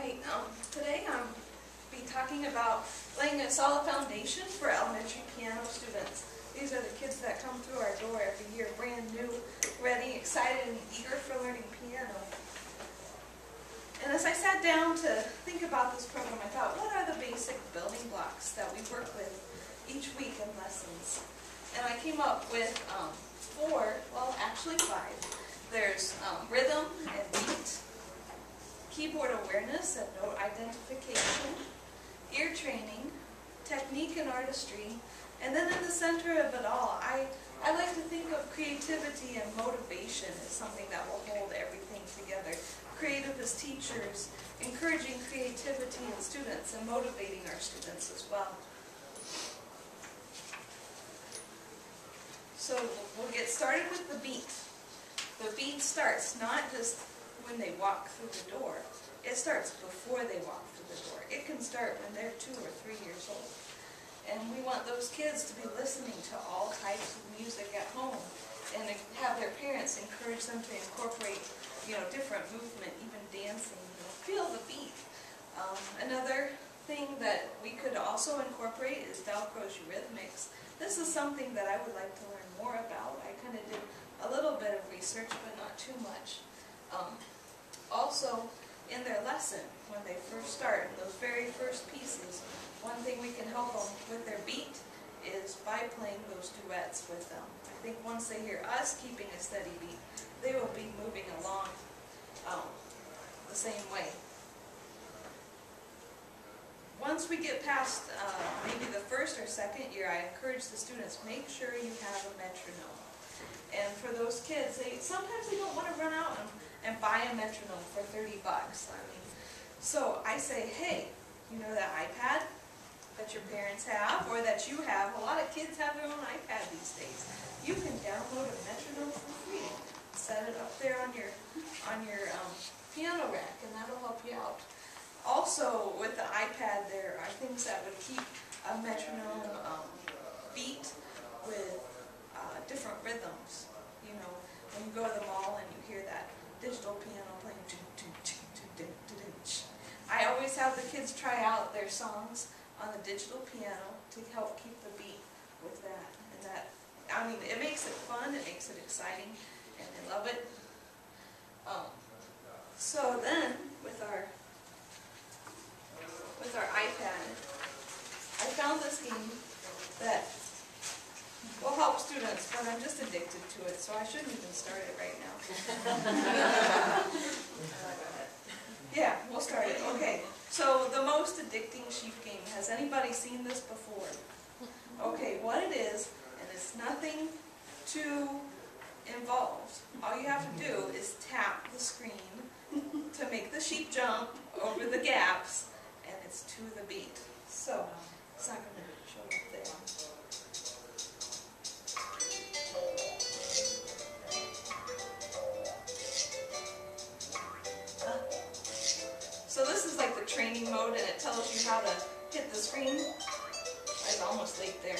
right, um, today I'm be talking about laying a solid foundation for elementary piano students. These are the kids that come through our door every year, brand new, ready, excited, and eager for learning piano. And as I sat down to think about this program, I thought, what are the basic building blocks that we work with each week in lessons? And I came up with um, four, well, actually five. There's um, rhythm and beat, keyboard awareness and note identification, ear training, technique and artistry, and then in the center of it all, I, I like to think of creativity and motivation as something that will hold everything together. Creative as teachers, encouraging creativity in students and motivating our students as well. So we'll get started with the beat. The beat starts not just when they walk through the door. It starts before they walk through the door. It can start when they're two or three years old. And we want those kids to be listening to all types of music at home and have their parents encourage them to incorporate, you know, different movement, even dancing, you know, feel the beat. Um, another thing that we could also incorporate is Dalcroze Eurythmics. This is something that I would like to learn more about. I kind of did a little bit of research, but not too much. Um, also, in their lesson, when they first start, those very first pieces, one thing we can help them with their beat is by playing those duets with them. I think once they hear us keeping a steady beat, they will be moving along um, the same way. Once we get past uh, maybe the first or second year, I encourage the students, make sure you have a metronome. And for those kids, they sometimes they don't want to run out and and buy a metronome for 30 bucks. I mean, so I say, hey, you know that iPad that your parents have or that you have? A lot of kids have their own iPad these days. You can download a metronome for free. Set it up there on your on your um, piano rack, and that'll help you out. Also, with the iPad, there are things that would keep a metronome um, beat with uh, different rhythms. You know, when you go to the mall and you hear that digital piano playing. I always have the kids try out their songs on the digital piano to help keep the beat with that. And that, I mean, it makes it fun, it makes it exciting, and they love it. Um, so then, with our with our iPad, I found this game that will help students, but I'm just addicted to it, so I shouldn't even start it right now. yeah, we'll start it. Okay, so the most addicting sheep game. Has anybody seen this before? Okay, what it is, and it's nothing too involved. All you have to do is tap the screen to make the sheep jump over the gaps, and it's to the beat. So, it's not going to show up there. How to hit the screen. I was almost late there.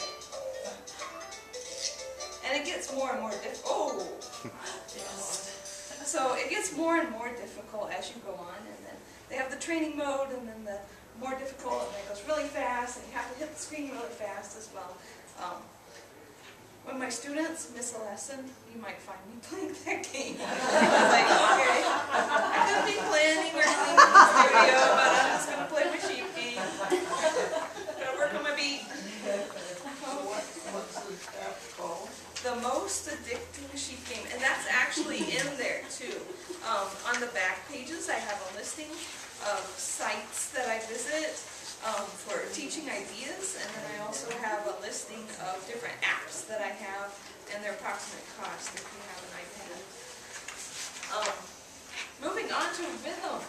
And it gets more and more difficult. Oh! so it gets more and more difficult as you go on. And then they have the training mode and then the more difficult and it goes really fast and you have to hit the screen really fast as well. Um, when my students miss a lesson, you might find me playing that game. I like, okay, I could be planning or cleaning the studio, but I'm just going to play my sheep game. Gotta work on my beat. The most addicting sheep game, and that's actually in there too. Um, on the back pages, I have a listing of sites that I visit, um, for teaching ideas, and then I also have a listing of different apps that I have and their approximate cost if you have an iPad. Um, moving on to rhythm.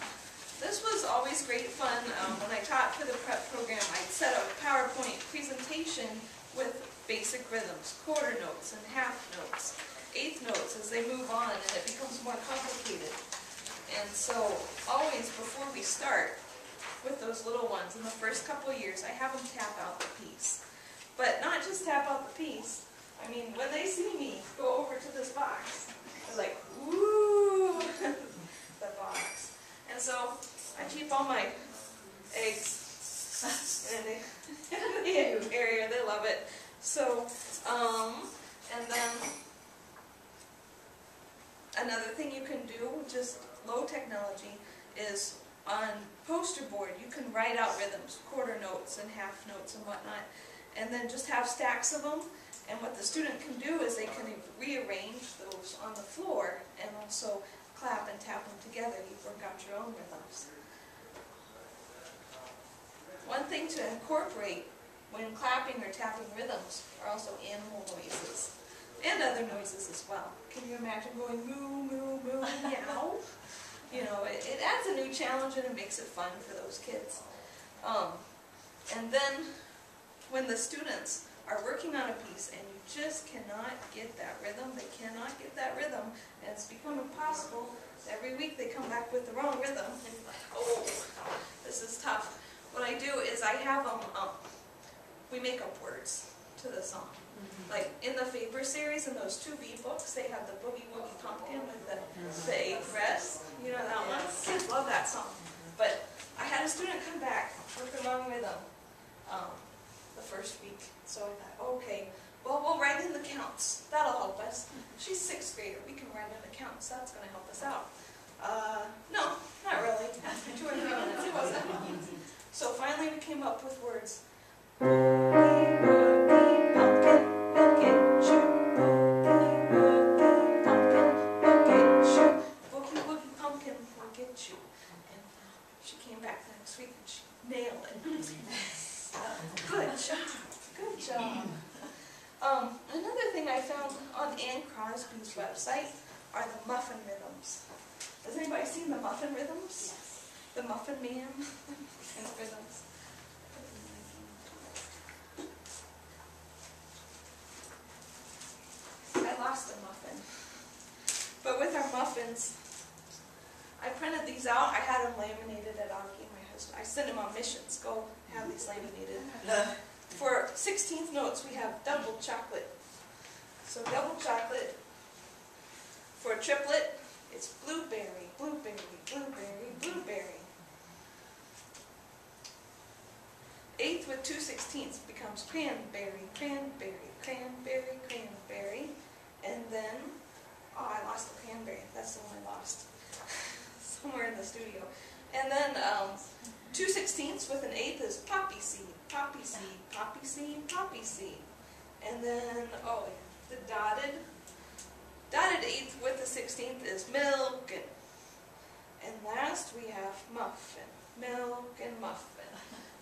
This was always great fun. Um, when I taught for the prep program, I'd set up a PowerPoint presentation with rhythms, quarter notes and half notes, eighth notes as they move on and it becomes more complicated. And so always before we start, with those little ones in the first couple years, I have them tap out the piece. But not just tap out the piece. I mean, when they see me go over to this box, they're like, ooh, the box. And so I keep all my eggs in the area. They love it. So, um, and then another thing you can do, just low technology, is on poster board you can write out rhythms, quarter notes and half notes and whatnot, and then just have stacks of them. And what the student can do is they can rearrange those on the floor and also clap and tap them together. You work out your own rhythms. One thing to incorporate when clapping or tapping rhythms are also animal noises and other noises as well. Can you imagine going moo, moo, moo, meow? You know, it, it adds a new challenge and it makes it fun for those kids. Um, and then when the students are working on a piece and you just cannot get that rhythm, they cannot get that rhythm, and it's become impossible. Every week they come back with the wrong rhythm, and you're like, oh, this is tough. What I do is I have them, um, we make up words to the song. Like in the Faber series, in those two B books, they have the Boogie Woogie Pumpkin with the, the eighth rests. You know that one? Kids love that song. But I had a student come back with the wrong rhythm um, the first week. So I thought, okay, well, we'll write in the counts. That'll help us. She's sixth grader. We can write in the counts. That's going to help us out. Uh, no, not really. After two or three minutes, it wasn't. So finally we came up with words. Has anybody seen the muffin rhythms? Yes. The Muffin Man and the rhythms. I lost a muffin. But with our muffins, I printed these out. I had them laminated at Aki, my husband. I sent him on missions. Go have these laminated. For 16th notes, we have double chocolate. So double chocolate. For a triplet, it's blueberry, blueberry, blueberry, blueberry. Eighth with two sixteenths becomes cranberry, cranberry, cranberry, cranberry. And then, oh, I lost the cranberry. That's the one I lost. Somewhere in the studio. And then um, two sixteenths with an eighth is poppy seed, poppy seed, poppy seed, poppy seed. And then, oh, the dotted, dotted eighth with the sixteenth is milk and, and last we have muffin, milk and muffin.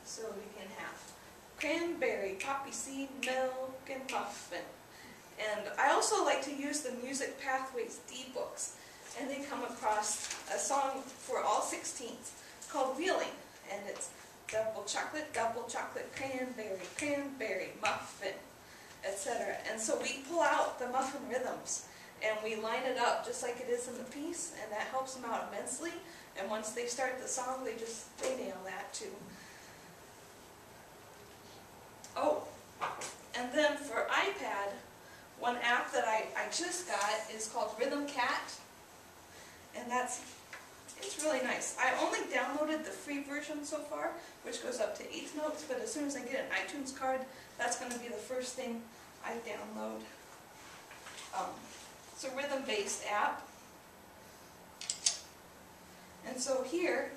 So we can have cranberry, poppy seed, milk, and muffin. And I also like to use the Music Pathways D books. And they come across a song for all 16ths called Wheeling. And it's double chocolate, double chocolate, cranberry, cranberry, muffin, etc. And so we pull out the muffin rhythms and we line it up just like it is in the piece, and that helps them out immensely. And once they start the song, they just, they nail that too. Oh, and then for iPad, one app that I, I just got is called Rhythm Cat. And that's, it's really nice. I only downloaded the free version so far, which goes up to eighth notes, but as soon as I get an iTunes card, that's going to be the first thing I download. Um, it's a rhythm-based app. And so here,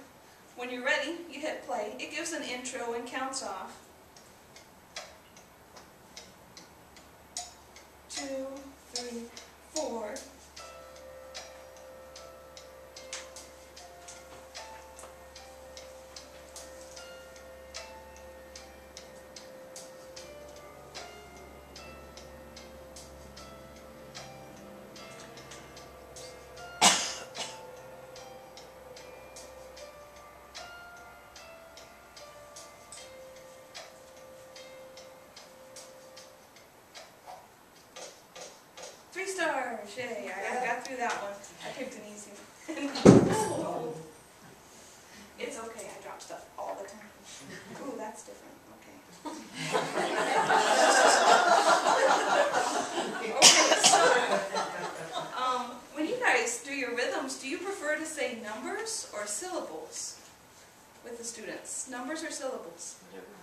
when you're ready, you hit play. It gives an intro and counts off. I I got through that one. I picked an easy one. It's okay, I drop stuff all the time. Ooh, that's different, okay. Okay, so, um, when you guys do your rhythms, do you prefer to say numbers or syllables? with the students, numbers or syllables?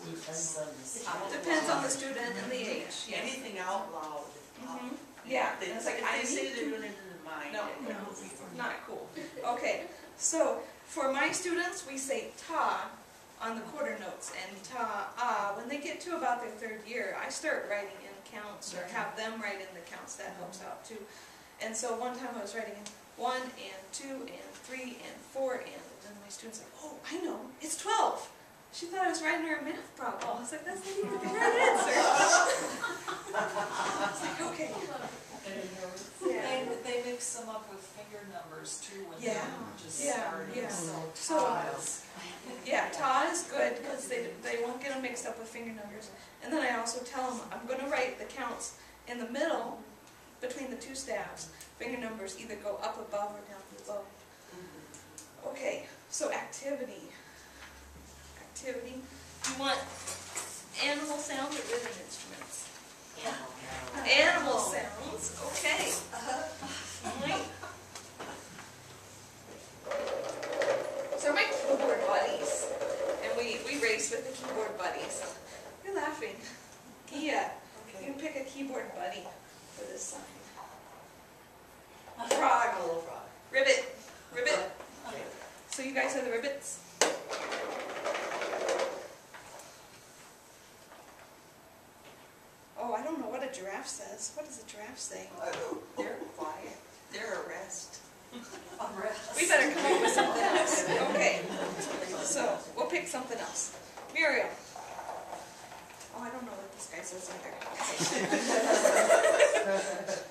Depends on the Out Depends on the student and the age, yes. Anything out loud. Mhm. Yeah, They, it's like, I say need they're to doing it in the mind. No, no. Not cool. Okay, so for my students, we say ta on the quarter notes and ta ah. When they get to about their third year, I start writing in counts or have them write in the counts. That helps out too. And so one time I was writing in one and two and three and four and then my students like, oh, I know, it's twelve. She thought I was writing her a math problem. I was like, that's not even the right answer. I was like, okay. Yeah. They, they mix them up with finger numbers too when Yeah, they're just yeah, starting, yeah. so So- uh, tiles. Yeah, Ta is good because they, they won't get them mixed up with finger numbers. And then I also tell them I'm going to write the counts in the middle between the two staves. Finger numbers either go up above or down below. Mm-hmm. Okay, so activity. Activity. You want animal sounds or rhythm instruments? Animal sounds, okay. Right. So my keyboard buddies, and we, we race with the keyboard buddies. You're laughing. Kia, you can pick a keyboard buddy for this sign. A Frog, A little frog. ribbit, ribbit. Okay. So you guys are the ribbits? Oh, I don't know what a giraffe says. What does a giraffe say? Oh. They're quiet. They're a rest. We better come up with something else. Okay, so we'll pick something else. Muriel. Oh, I don't know what this guy says either.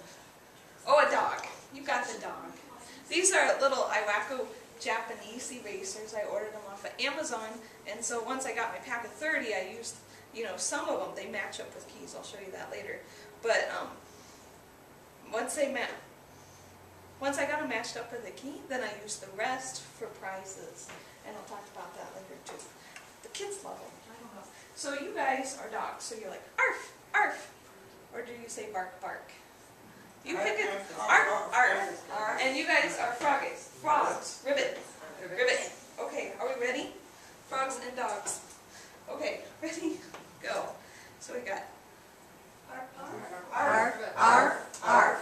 Oh, a dog. You got the dog. These are little Iwako Japanese erasers. I ordered them off of Amazon, and so once I got my pack of 30, I used, you know, some of them, they match up with keys. I'll show you that later. But um, once they match, once I got them matched up for the key, then I used the rest for prizes. And I'll talk about that later too. The kids love them. I don't know. So you guys are dogs, so you're like, arf, arf. Or do you say bark, bark? You pick it, arf, arf. And you guys are froggies, frogs, ribbit, ribbit. Okay, are we ready? Frogs and dogs. Okay, ready? Go. So we got arf, arf, arf, arf, arf.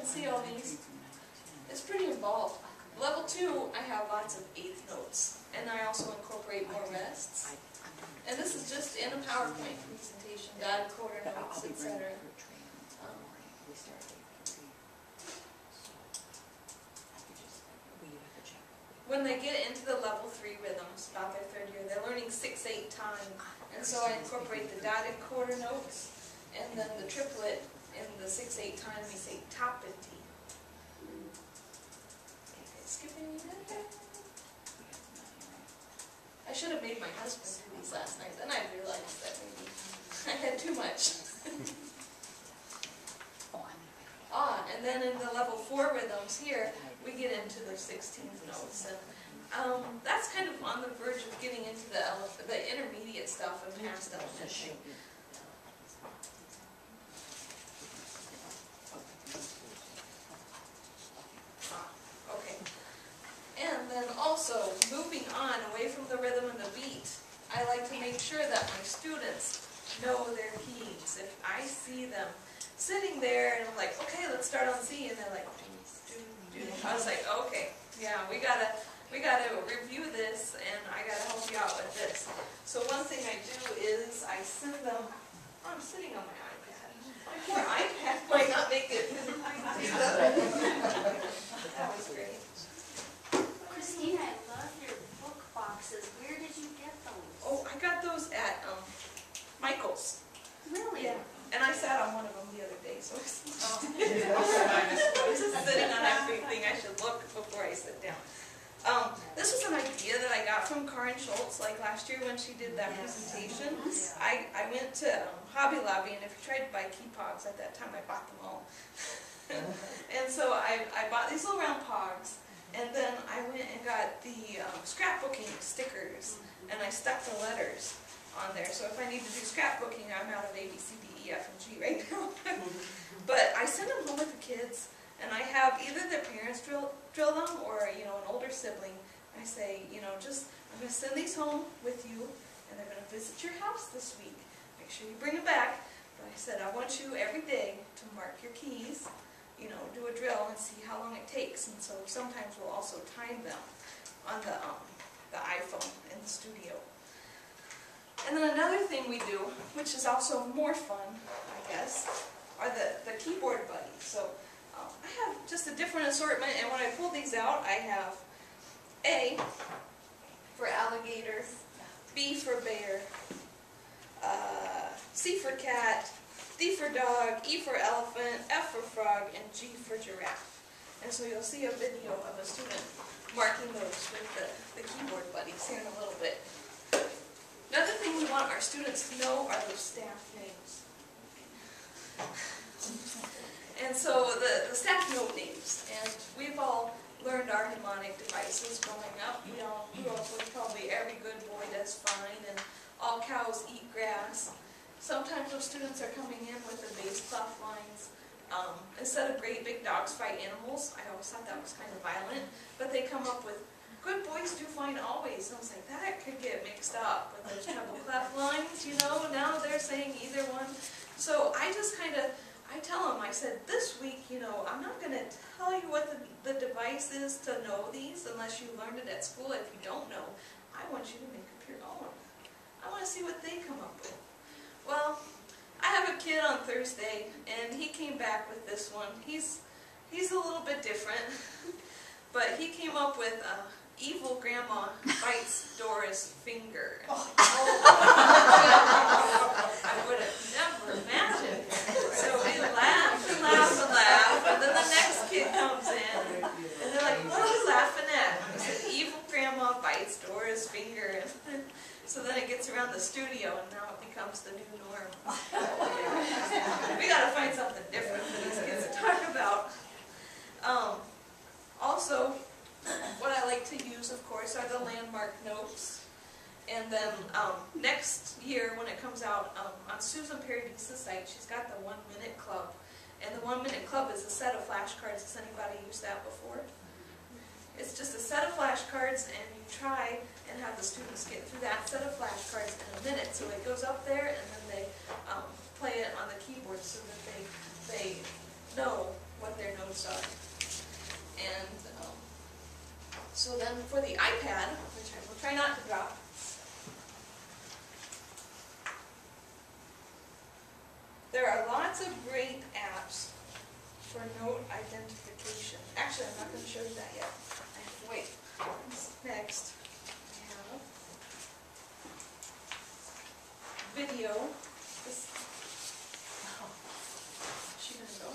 Can see all these, it's pretty involved. Level two, I have lots of eighth notes, and I also incorporate more rests. And this is just in a PowerPoint presentation, dotted quarter notes, etc. Um, When they get into the level three rhythms, about their third year, they're learning six, eight time. And so I incorporate the dotted quarter notes, and then the triplet in the six, eight time, we say. Okay, skipping. I should have made my husband do these last night, then I realized that maybe I had too much. Ah, and then in the level four rhythms here, we get into the sixteenth notes, and, um, that's kind of on the verge of getting into the the intermediate stuff and past elementary. Ah, Okay. And then also, moving on, away from the rhythm and the beat, I like to make sure that my students know their keys. If I see them sitting there and I'm like, okay, let's start on Z, and they're like, do, do, do. I was like, okay, yeah, we gotta, we gotta review this, and I gotta help you out with this. So one thing I do is I send them, oh, I'm sitting on my iPad. My poor iPad might not make it. That was great. Christina, I love your book boxes. Where did you get those? Oh, I got those at, um, Michael's. Really? Yeah, and I sat on one of them the other day, so it's Oh. I was just sitting on everything, I should look before I sit down. Um, this was an idea that I got from Karin Schultz, like last year when she did that presentation. I, I went to um, Hobby Lobby, and if you tried to buy key pogs at that time, I bought them all. and so I, I bought these little round pogs, and then I went and got the um, scrapbooking stickers, and I stuck the letters on there. So if I need to do scrapbooking, I'm out of A, B, C, D, E, F, and G right now. but I send them home with the kids, and I have either their parents drill, drill them or, you know, an older sibling. I say, you know, just, I'm going to send these home with you, and they're going to visit your house this week. Make sure you bring them back. But I said, I want you every day to mark your keys, you know, do a drill and see how long it takes. And so sometimes we'll also time them on the, um, the iPhone in the studio. And then another thing we do, which is also more fun, I guess, are the, the keyboard buddies. So um, I have just a different assortment, and when I pull these out, I have A for alligator, B for bear, uh, C for cat, D for dog, E for elephant, F for frog, and G for giraffe. And so you'll see a video of a student marking those with the, the keyboard buddies here in a little bit. Another thing we want our students to know are those staff names. And so the, the staff note names, and we've all learned our mnemonic devices growing up. We all grew up with probably every good boy does fine and all cows eat grass. Sometimes those students are coming in with the bass clef lines. Um, instead of great big dogs fight animals, I always thought that was kind of violent, but they come up with good boys do fine always. And I was like, that could get mixed up with those treble clef lines, you know, now they're saying either one. So I just kind of, I tell them, I said, this week, you know, I'm not going to tell you what the, the device is to know these unless you learned it at school. If you don't know, I want you to make up your own. I want to see what they come up with. Well, I have a kid on Thursday, and he came back with this one. He's, he's a little bit different, but he came up with uh, evil grandma bites Dora's finger. I'm oh, I would have never imagined. So we laugh and laugh and laugh, and then the next kid comes in, and they're like, what are you laughing at? I said, evil grandma bites Dora's finger. So then it gets around the studio, and now it becomes the new norm. we gotta find something different for these kids to talk about. Um, also, what I like to use, of course, are the landmark notes. And then um, next year, when it comes out um, on Susan Paradis's site, she's got the One Minute Club. And the One Minute Club is a set of flashcards. Has anybody used that before? It's just a set of flashcards, and you try and have the students get through that set of flashcards in a minute. So it goes up there, and then they um, play it on the keyboard so that they they know what their notes are. And um, so then for the iPad, which I will try not to drop, there are lots of great apps for note identification. Actually, I'm not going to show you that yet. Wait. Next, I have video. This, is she gonna go?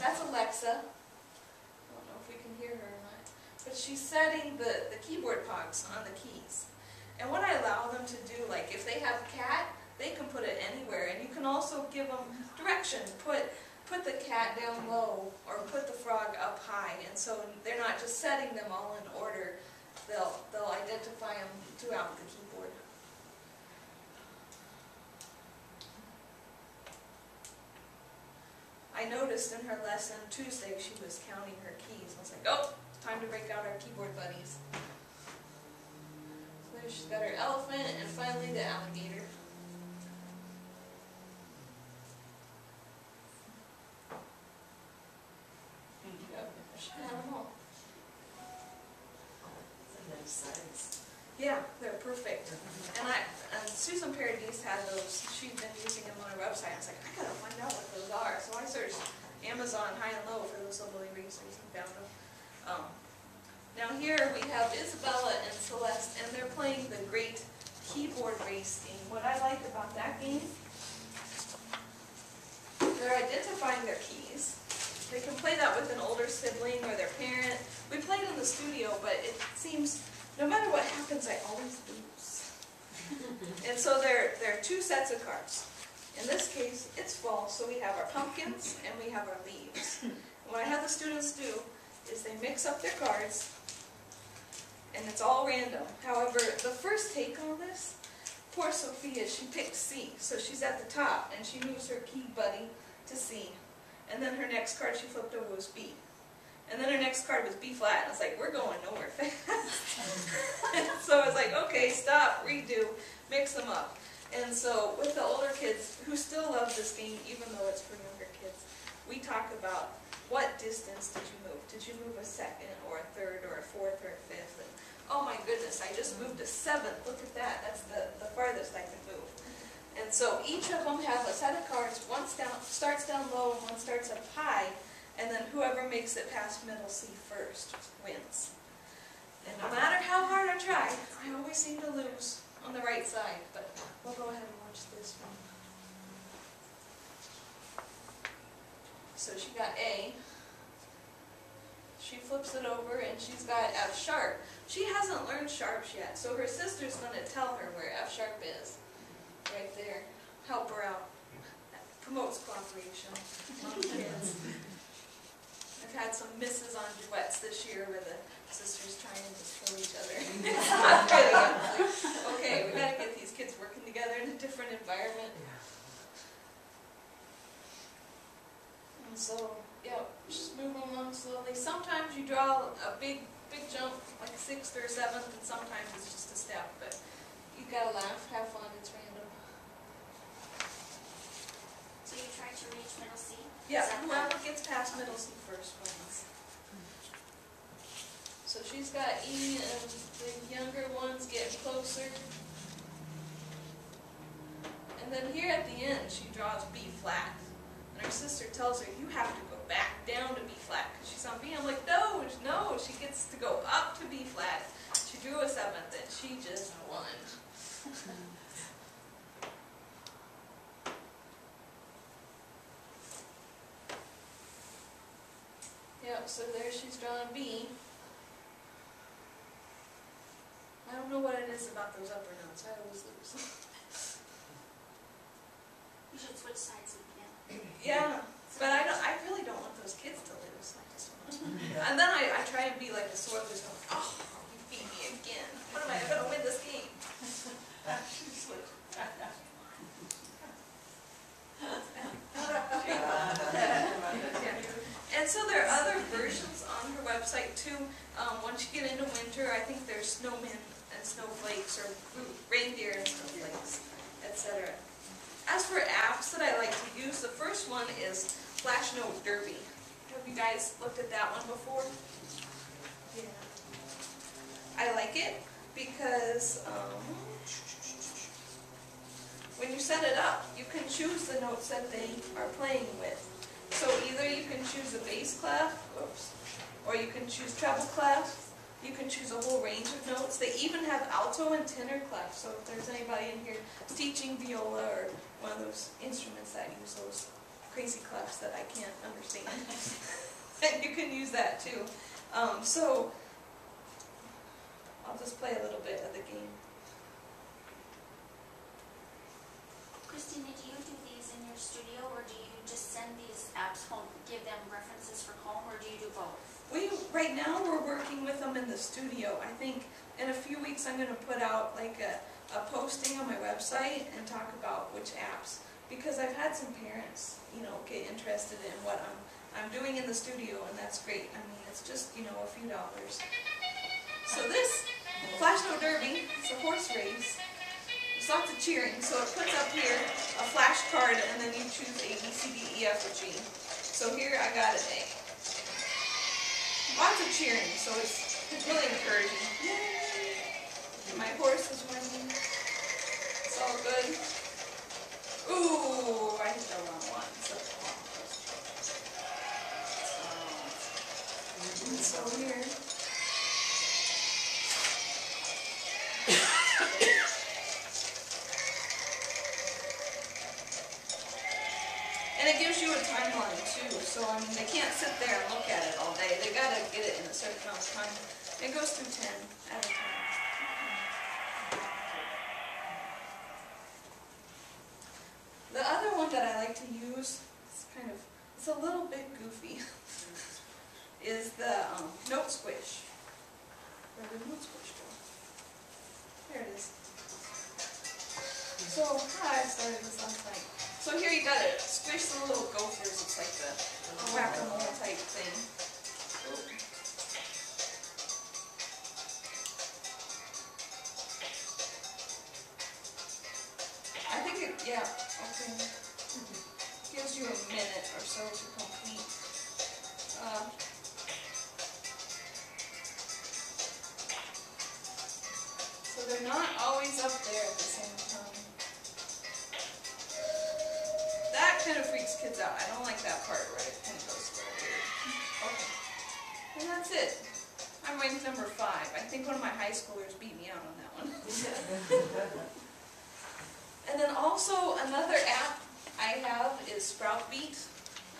That's Alexa. I don't know if we can hear her or not. But she's setting the, the keyboard pogs on the keys. And what I allow them to do, like if they have a cat, they can put it anywhere. And you can also give them direction. Put put the cat down low or put the frog up high. And so they're not just setting them all in order. They'll, they'll identify them throughout the keyboard. I noticed in her lesson Tuesday she was counting her keys. I was like, oh, time to break out our keyboard buddies. So there she's got her elephant and finally the alligator. Yeah, they're perfect. And I, and Susan Paradis had those, she'd been using them on her website, I was like, I gotta find out what those are, so I searched Amazon high and low for those little erasers and found them. Um, Now here we have Isabella and Celeste, and they're playing the great keyboard race game. What I like about that game, they're identifying their keys. They can play that with an older sibling or their parent. We played in the studio, but it seems, no matter what happens, I always lose. And so there, there are two sets of cards. In this case, it's fall, so we have our pumpkins and we have our leaves. And what I have the students do is they mix up their cards, and it's all random. However, the first take on this, poor Sophia, she picked C, so she's at the top, and she moves her key buddy to C. And then her next card she flipped over was B. And then her next card was B flat, and I was like, we're going nowhere fast. so I was like, okay, stop, redo, mix them up. And so with the older kids who still love this game, even though it's for younger kids, we talk about what distance did you move? Did you move a second or a third or a fourth or a fifth? And, oh my goodness, I just moved a seventh. Look at that. That's the, the farthest I could move. And so each of them have a set of cards. One down, starts down low and one starts up high. And then whoever makes it past middle C first wins. And no matter how hard I try, I always seem to lose on the right side. But we'll go ahead and watch this one. So she got A. She flips it over and she's got F sharp. She hasn't learned sharps yet, so her sister's going to tell her where F sharp is. Right there. Help her out. Promotes cooperation among kids. I've had some misses on duets this year where the sisters trying to kill each other. It's not really good. Okay, we gotta get these kids working together in a different environment. And so, yeah, just move along slowly. Sometimes you draw a big, big jump, like sixth or seventh, and sometimes it's just a step, but you gotta laugh, have fun, it's random. So you tried to reach middle C? Yeah, whoever gets past middle C first wins. So she's got E and the younger one's getting closer. And then here at the end, she draws B flat. And her sister tells her, you have to go back down to B flat, because she's on B. I'm like, no, no, she gets to go up to B flat. She drew a seventh, and she just won. Yep, so there she's drawing B. I don't know what it is about those upper notes, I always lose. You should switch sides again. Yeah, but I don't, I really don't want those kids to lose, I just want. And then I, I try and be like a sore loser, going, oh, you beat me again, what am I gonna win this game? And so there are other versions on her website too. Um, once you get into winter, I think there's snowmen and snowflakes or reindeer and snowflakes, etc. As for apps that I like to use, the first one is Flash Note Derby. Have you guys looked at that one before? Yeah. I like it because um, when you set it up, you can choose the notes that they are playing with. So either you can choose a bass clef, whoops, or you can choose treble clef. You can choose a whole range of notes. They even have alto and tenor clef. So if there's anybody in here teaching viola or one of those instruments that use those crazy clefs that I can't understand, you can use that too. Um, so I'll just play a little bit of the game. Christina, do you do these in your studio, just send these apps home, give them references for home, or do you do both? We, right now, we're working with them in the studio. I think in a few weeks, I'm gonna put out like a, a posting on my website and talk about which apps. Because I've had some parents, you know, get interested in what I'm, I'm doing in the studio, and that's great. I mean, it's just, you know, a few dollars. So this, Flash Note Derby, it's a horse race. There's lots of cheering, so it puts up here a flash card, and then you choose A, B, C, D, E, F, or G. So here I got an A. Lots of cheering, so it's it's really encouraging. Yay! My horse is winning. It's all good. Ooh, I hit the wrong one. Mm-hmm. So, it's so weird. So I mean, they can't sit there and look at it all day, They've gotta get it in a certain amount of time. It goes through ten at a time. The other one that I like to use, it's kind of, it's a little bit goofy, is the um, note squish. Where did note squish go? There it is. So, I started this last night. So here you got it, squish the little gophers, it's like the whack-a-mole type thing. I think it, yeah, okay. Gives you a minute or so to complete. Uh, So they're not always up there at the same time. That kind of freaks kids out. I don't like that part where it kind of goes a little weird. Okay. And that's it. I'm ranked number five. I think one of my high schoolers beat me out on that one. and then also another app I have is Sprout Beat.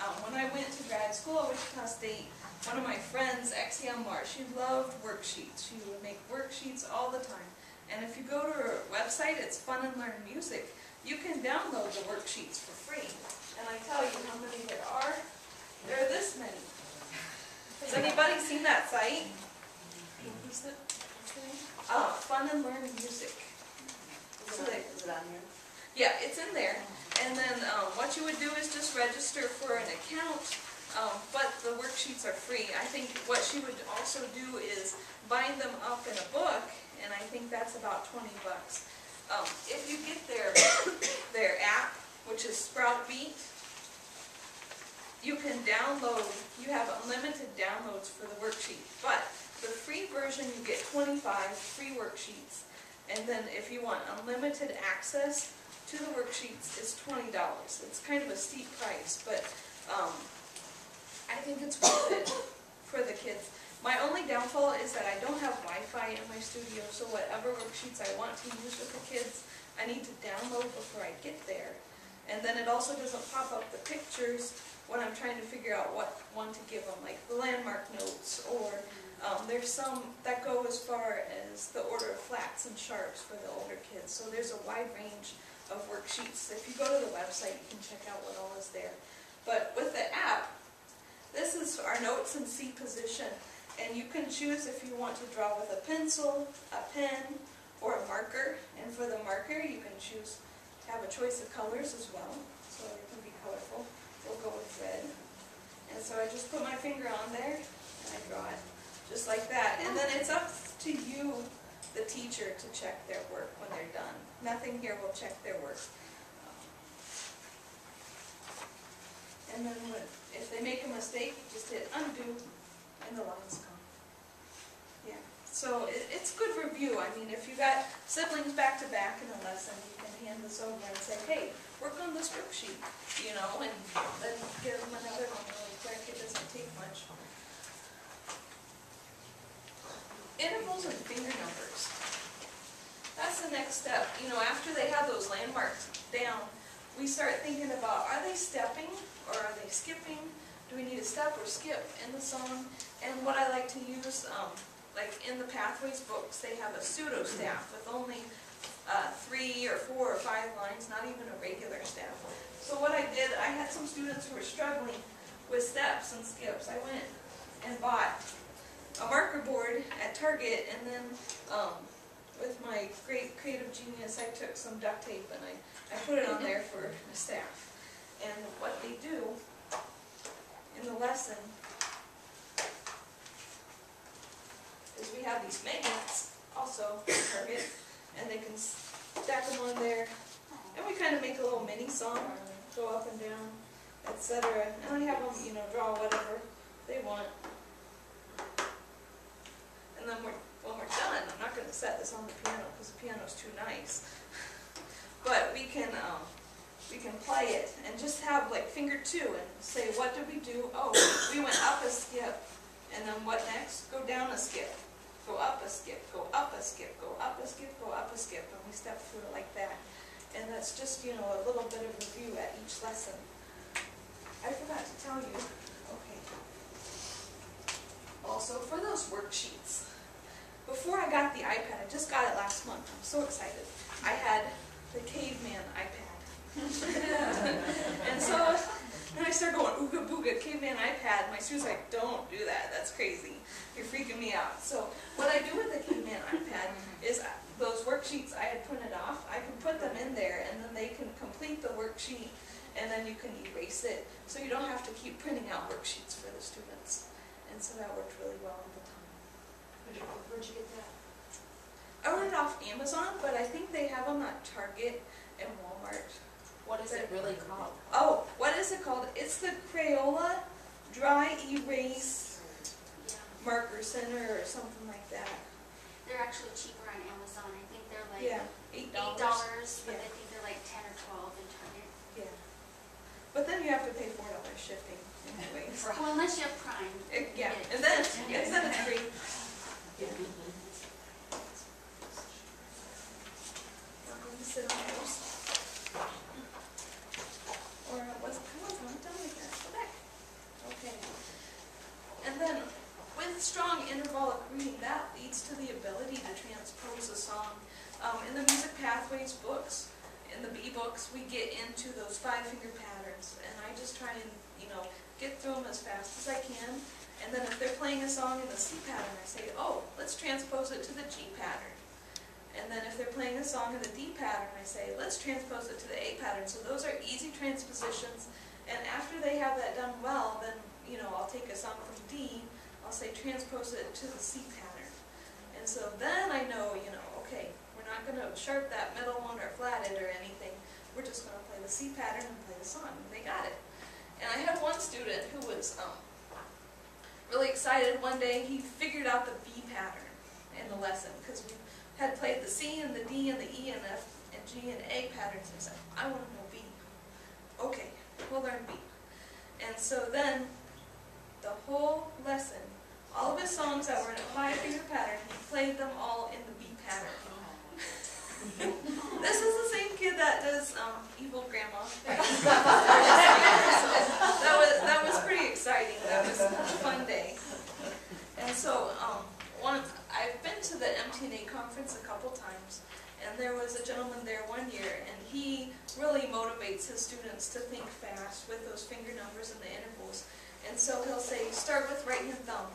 Um, when I went to grad school at Wichita State, one of my friends, Exium Mar, she loved worksheets. She would make worksheets all the time. And if you go to her website, it's Fun and Learn Music. You can download the worksheets for free. And I tell you how many there are. There are this many. Has anybody seen that site? What's the name? Uh, Fun and Learn Music. Is it is it on here? Yeah, it's in there. And then um, what you would do is just register for an account, um, but the worksheets are free. I think what she would also do is bind them up in a book, and I think that's about 20 bucks. Um, if you get their, their app, which is Sprout Beat, you can download, you have unlimited downloads for the worksheet, but the free version, you get 25 free worksheets. And then if you want unlimited access to the worksheets, it's twenty dollars. It's kind of a steep price, but, um, I think it's worth it for the kids. My only downfall is that I don't have Wi-Fi in my studio, so whatever worksheets I want to use with the kids, I need to download before I get there. And then it also doesn't pop up the pictures when I'm trying to figure out what one to give them, like the landmark notes, or, um, there's some that go as far as the order of flats and sharps for the older kids. So there's a wide range of worksheets. If you go to the website, you can check out what all is there. But with the app, this is our notes in C position, and you can choose if you want to draw with a pencil, a pen, or a marker. And for the marker, you can choose, have a choice of colors as well, so it can be colorful. We'll go with red. And so I just put my finger on there, and I draw it, just like that. And then it's up to you, the teacher, to check their work when they're done. Nothing here will check their work. And then if they make a mistake, just hit undo, and the gone. Yeah, so it, it's good review. I mean, if you got siblings back to back in a lesson, you can hand this over and say, hey, work on this worksheet, you know, and then give them another one really quick. It doesn't take much. Intervals and finger numbers. That's the next step. You know, after they have those landmarks down, we start thinking about, are they stepping or are they skipping? Do we need to step or skip in the song? And what I like to use, um, like in the Pathways books, they have a pseudo staff with only uh, three or four or five lines, not even a regular staff. So what I did, I had some students who were struggling with steps and skips. I went and bought a marker board at Target, and then um, with my great creative genius, I took some duct tape and I, I put it on there for the staff. And what they do in the lesson is we have these magnets also Target, and they can stack them on there, and we kind of make a little mini song, go up and down, etc. And I have them, you know, draw whatever they want. And then we're, when we're done, I'm not gonna set this on the piano because the piano's too nice. But we can, um, we can play it and just have like finger two and say, what did we do? Oh, we went up a skip, and then what next? Go down a skip, go up a skip, go up a skip, go up a skip, go up a skip, and we step through it like that. And that's just, you know, a little bit of review at each lesson. I forgot to tell you, okay. Also, for those worksheets, before I got the iPad, I just got it last month, I'm so excited. I had the caveman iPad. and so, then I started going, ooga booga, caveman iPad. My student's like, don't do that, that's crazy. You're freaking me out. So, what I do with the caveman iPad is uh, those worksheets I had printed off, I can put them in there and then they can complete the worksheet and then you can erase it. So you don't have to keep printing out worksheets for the students. And so that worked really well at the time. Where'd you, where'd you get that? I ordered it off Amazon, but I think they have them at Target and Walmart. What is it really called? Oh, what is it called? It's the Crayola Dry Erase Yeah, Marker Center or something like that. they're actually cheaper on Amazon. I think they're like Yeah, eight eight dollars. dollars, but Yeah. I think they're like ten or twelve in Target. Yeah. But then you have to pay four dollars shipping anyways. Well, unless you have Prime. Eh, it- Yeah, and then, and then it's free. Yeah. Sit on. Or was, I wasn't, I'm done with that, go back. Okay. And then, with strong intervallic reading, that leads to the ability to transpose a song. Um, in the Music Pathways books, in the B books, we get into those five finger patterns, and I just try and, you know, get through them as fast as I can. And then if they're playing a song in the C pattern, I say, oh, let's transpose it to the G pattern. And then if they're playing a song in the D pattern, I say, let's transpose it to the A pattern. So those are easy transpositions. And after they have that done well, then, you know, I'll take a song from I'll say transpose it to the C pattern. And so then I know, you know, okay, we're not gonna sharp that middle one or flat it or anything. We're just gonna play the C pattern and play the song. And they got it. And I had one student who was, um, really excited one day, he figured out the B pattern in the lesson, because we had played the C and the D and the E and F and G and A patterns, and he said, I want to know B. Okay, we'll learn B. And so then, the whole lesson, all of his songs that were in a five finger pattern, he played them all in the B pattern. This is the same kid that does um, Evil Grandma. that was that was pretty exciting. That was a fun day. And so, um, one I've been to the MTNA conference a couple times, and there was a gentleman there one year, and he really motivates his students to think fast with those finger numbers and the intervals. And so he'll say, start with right hand thumb,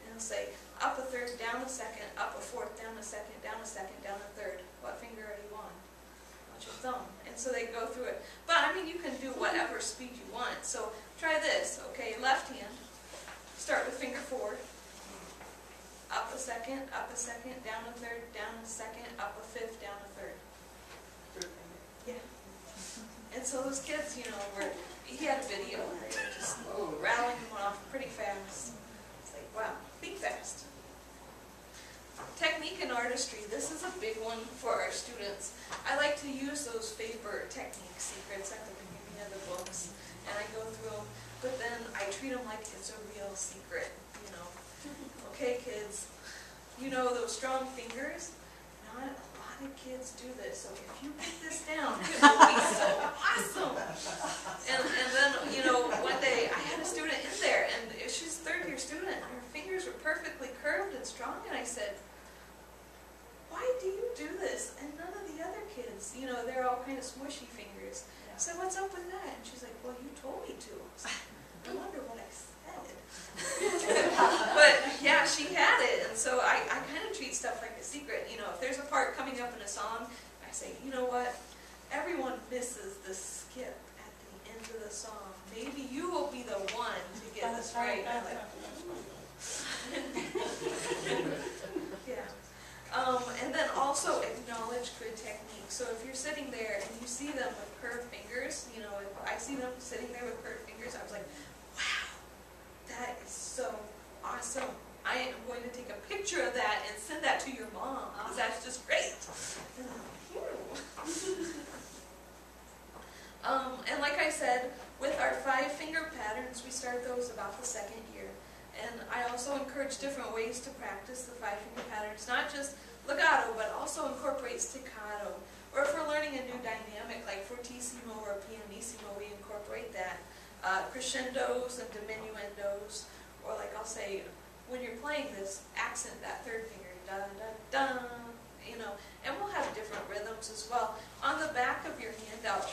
and he'll say up a third, down a second, up a fourth, down a second, down a second, down a third. What finger are you on? What's your thumb? And so they go through it. But I mean, you can do whatever speed you want. So try this, okay? Left hand, start with finger four, up a second, up a second, down a third, down a second, up a fifth, down a third. Yeah. And so those kids, you know, were, he had a video, and they were just rattling them off pretty fast. It's like, wow, think fast. Technique and artistry, this is a big one for our students. I like to use those Faber technique secrets at the beginning of the books, and I go through them, but then I treat them like it's a real secret, you know. Okay, kids, you know those strong fingers? Not a lot of kids do this, so if you put this down, it will be so awesome. And, and then, you know, one day, I had a student in there, and she's a third year student, and her fingers were perfectly curved and strong, and I said, why do you do this? And none of the other kids, you know, they're all kind of smushy fingers. I said, what's up with that? And she's like, well, you told me to. I said, I wonder what I said. but yeah, she had it, and so I, I kind of treat stuff like a secret. You know, if there's a part coming up in a song, I say, you know what? Everyone misses the skip at the end of the song. Maybe you will be the one to get this right yeah. Um, and then also acknowledge good technique. So if you're sitting there and you see them with curved fingers, you know, if I see them sitting there with curved fingers, I was like, wow, that is so awesome. I am going to take a picture of that and send that to your mom because that's just great. um, and like I said, with our five finger patterns, we start those about the second year. Encourage different ways to practice the five finger patterns, not just legato, but also incorporate staccato. Or if we're learning a new dynamic, like fortissimo or pianissimo, we incorporate that. Uh, crescendos and diminuendos, or like I'll say, when you're playing this, accent that third finger, da da da, you know, and we'll have different rhythms as well. On the back of your handout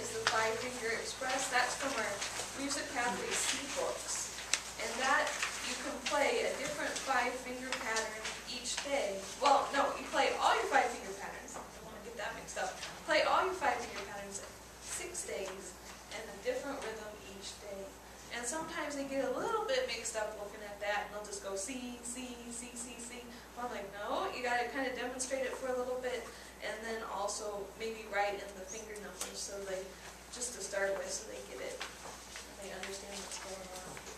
is the five finger express, that's from our Music Pathway C books. And that, you can play a different five finger pattern each day. Well, no, you play all your five finger patterns, I don't wanna get that mixed up. Play all your five finger patterns six days and a different rhythm each day. And sometimes they get a little bit mixed up looking at that, and they'll just go C, C, C, C, C. Well, I'm like, no, you gotta kind of demonstrate it for a little bit, and then also maybe write in the finger numbers so they, just to start with, so they get it, and they understand what's going on.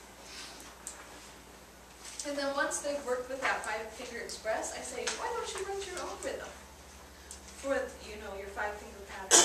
And then once they've worked with that five finger express, I say, why don't you write your own rhythm for, you know, your five finger pattern?